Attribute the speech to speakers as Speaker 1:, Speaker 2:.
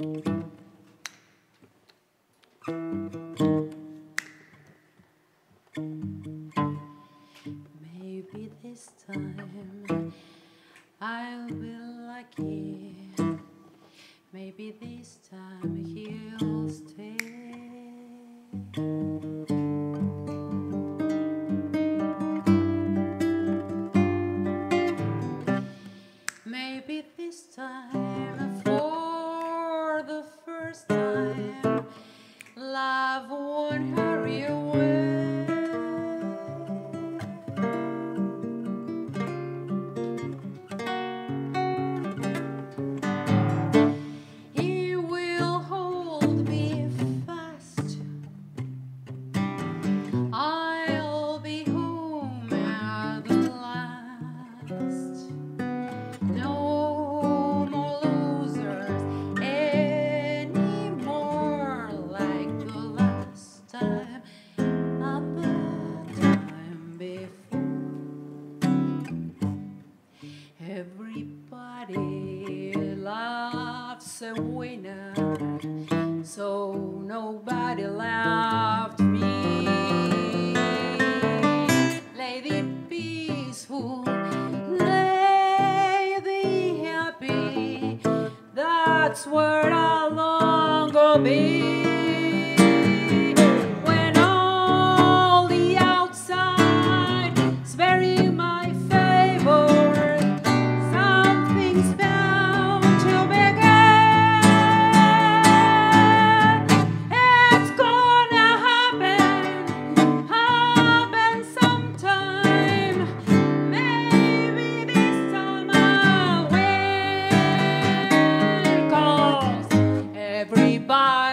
Speaker 1: Maybe this time I'll be lucky. Maybe this time he'll stay. Love won't hurry away. A winner, so nobody loved me. Lady peaceful, lady happy, that's where I long to be. goodbye.